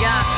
got